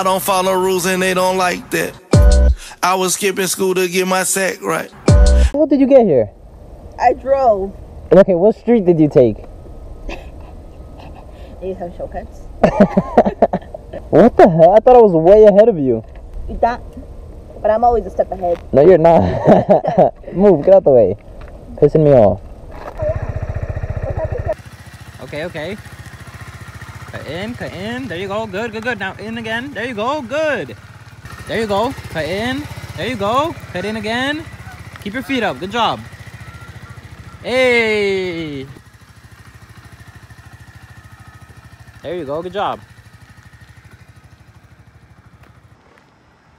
I don't follow rules and they don't like that. I was skipping school to get my sack right. What did you get here? I drove. Okay, what street did you take? Need some shortcuts. What the hell? I thought I was way ahead of you. You thought? But I'm always a step ahead. No, you're not. Move, get out the way. Pissing me off. Oh, okay, okay. Cut in, cut in. There you go. Good, good, good. Now in again. There you go. Good. There you go. Cut in. There you go. Cut in again. Keep your feet up. Good job. Hey. There you go. Good job.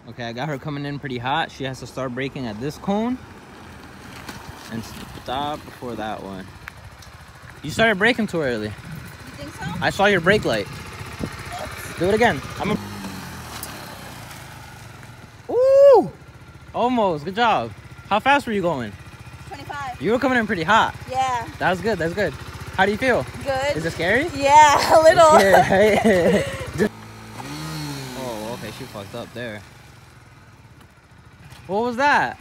Okay, I got her coming in pretty hot. She has to start braking at this cone and stop before that one. You started braking too early. Think so? I saw your brake light. Do it again. I'm a. Ooh! Almost. Good job. How fast were you going? 25. You were coming in pretty hot. Yeah. That was good. That's good. How do you feel? Good. Is it scary? yeah, a little. Scary, right? Oh, okay. She fucked up there. What was that?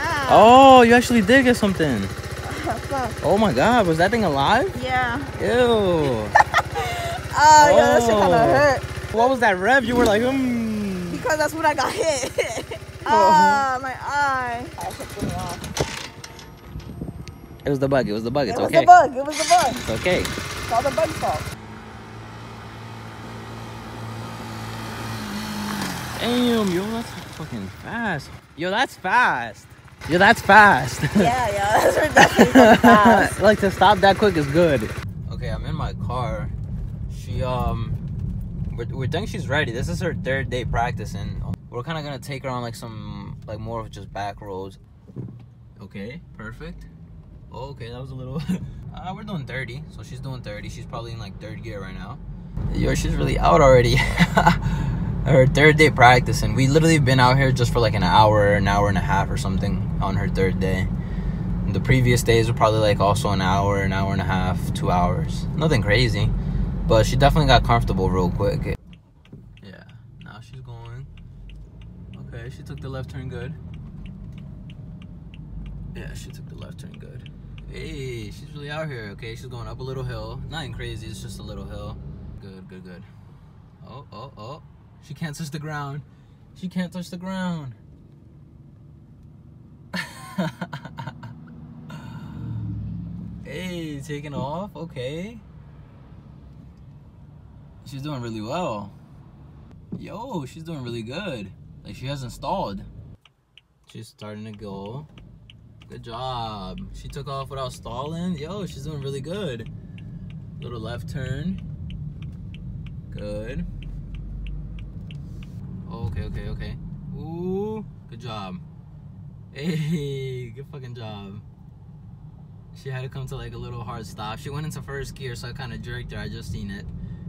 Ah, Oh, you actually did get something. Fuck. Oh my god, was that thing alive? Yeah. Ew. Oh, yeah, that shit kind Oh. of hurt. what was that rev? You were like, hmm. Because that's when I got hit. Ah, my eye. That shit threw off. It was the bug. It was the bug. It's it was the bug. It was the bug. It's okay. It's all the bug's fault. Damn, yo, that's fucking fast. Yo, that's fast. Yo, that's fast. Yeah, yeah. That's her definitely fast. like to stop that quick is good. Okay, I'm in my car. She um, we we think she's ready. This is her third day practicing. We're kind of gonna take her on like some like more of just back roads. Okay, perfect. Oh, okay, that was a little. uh, we're doing 30, so she's doing 30. She's probably in like third gear right now. Yo, she's really out already. Her third day practicing. We literally been out here just for like an hour, an hour and a half or something on her third day. The previous days were probably like also an hour, an hour and a half, two hours. Nothing crazy, but she definitely got comfortable real quick. Yeah, now she's going. Okay, she took the left turn good. Yeah, she took the left turn good. Hey, she's really out here. Okay, she's going up a little hill. Nothing crazy, it's just a little hill. Good, good, good. Oh, oh, oh. She can't touch the ground. She can't touch the ground. hey, taking off. Okay. She's doing really well. Yo, she's doing really good. Like she hasn't stalled. She's starting to go. Good job. She took off without stalling. Yo, she's doing really good. Little left turn. Good. Okay, okay, okay. Ooh, good job. Hey, good fucking job. She had to come to like a little hard stop. She went into first gear, so I kind of jerked her. I just seen it.